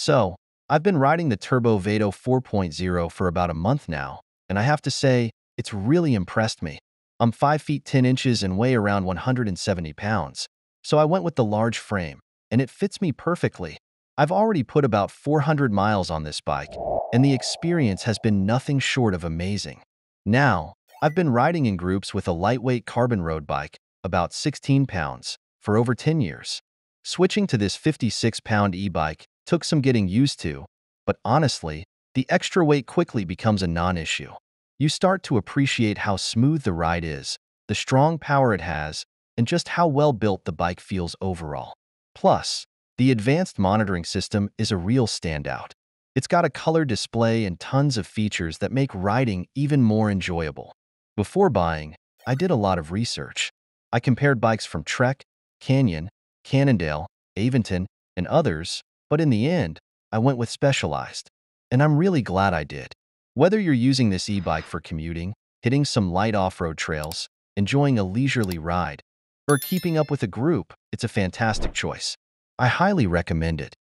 So, I've been riding the Turbo Vado 4.0 for about a month now, and I have to say, it's really impressed me. I'm 5 feet 10 inches and weigh around 170 pounds, so I went with the large frame, and it fits me perfectly. I've already put about 400 miles on this bike, and the experience has been nothing short of amazing. Now, I've been riding in groups with a lightweight carbon road bike, about 16 pounds, for over 10 years. Switching to this 56-pound e-bike took some getting used to, but honestly, the extra weight quickly becomes a non-issue. You start to appreciate how smooth the ride is, the strong power it has, and just how well built the bike feels overall. Plus, the advanced monitoring system is a real standout. It's got a color display and tons of features that make riding even more enjoyable. Before buying, I did a lot of research. I compared bikes from Trek, Canyon, Cannondale, Aventon, and others, but in the end, I went with Specialized. And I'm really glad I did. Whether you're using this e-bike for commuting, hitting some light off-road trails, enjoying a leisurely ride, or keeping up with a group, it's a fantastic choice. I highly recommend it.